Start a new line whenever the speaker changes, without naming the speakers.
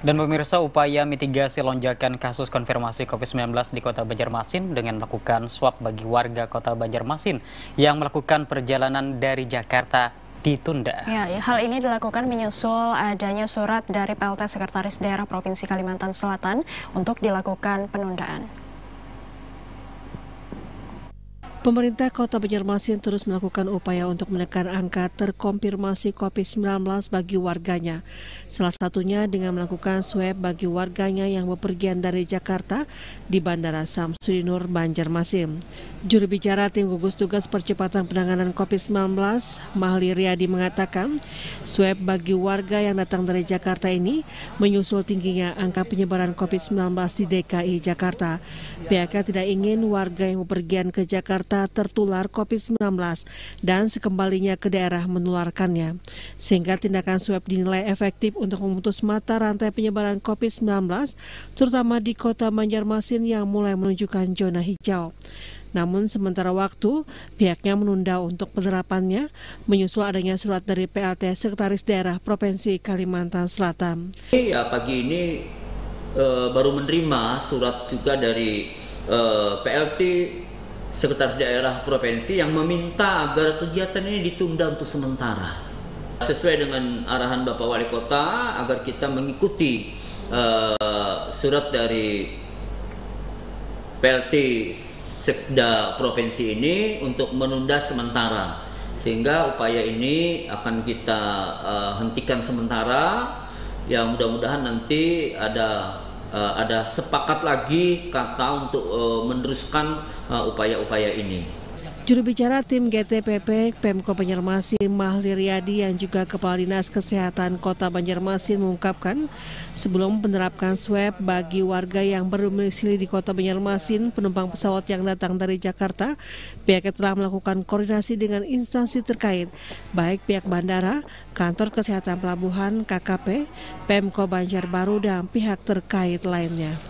Dan pemirsa upaya mitigasi lonjakan kasus konfirmasi COVID-19 di kota Banjarmasin dengan melakukan swab bagi warga kota Banjarmasin yang melakukan perjalanan dari Jakarta ditunda.
Ya, ya, hal ini dilakukan menyusul adanya surat dari PLT Sekretaris Daerah Provinsi Kalimantan Selatan untuk dilakukan penundaan.
Pemerintah Kota Banjarmasin terus melakukan upaya untuk menekan angka terkonfirmasi COVID-19 bagi warganya. Salah satunya dengan melakukan swab bagi warganya yang bepergian dari Jakarta di Bandara Samsudinur, Banjarmasin. Juru bicara tim gugus tugas percepatan penanganan COVID-19, Mahli Riyadi mengatakan, swab bagi warga yang datang dari Jakarta ini menyusul tingginya angka penyebaran COVID-19 di DKI Jakarta. Pihaknya tidak ingin warga yang bepergian ke Jakarta Jakarta tertular COVID-19 dan sekembalinya ke daerah menularkannya. Sehingga tindakan swab dinilai efektif untuk memutus mata rantai penyebaran COVID-19, terutama di kota Banjarmasin yang mulai menunjukkan zona hijau. Namun sementara waktu, pihaknya menunda untuk penerapannya menyusul adanya surat dari PLT Sekretaris Daerah Provinsi Kalimantan Selatan.
Ya, pagi ini e, baru menerima surat juga dari e, PLT sekretaris daerah provinsi yang meminta agar kegiatan ini ditunda untuk sementara. Sesuai dengan arahan Bapak Wali Kota agar kita mengikuti uh, surat dari PLT Sekda provinsi ini untuk menunda sementara sehingga upaya ini akan kita uh, hentikan sementara ya mudah-mudahan nanti ada uh, ada sepakat lagi kata untuk uh, meneruskan eh, upaya-upaya uh, ini.
Juru bicara tim GTPP Pemko Banjarmasin Mahli Riyadi yang juga Kepala Dinas Kesehatan Kota Banjarmasin mengungkapkan sebelum menerapkan swab bagi warga yang berdomisili di Kota Banjarmasin penumpang pesawat yang datang dari Jakarta, pihaknya telah melakukan koordinasi dengan instansi terkait baik pihak bandara, kantor kesehatan pelabuhan, KKP, Pemko Banjarbaru dan pihak terkait lainnya.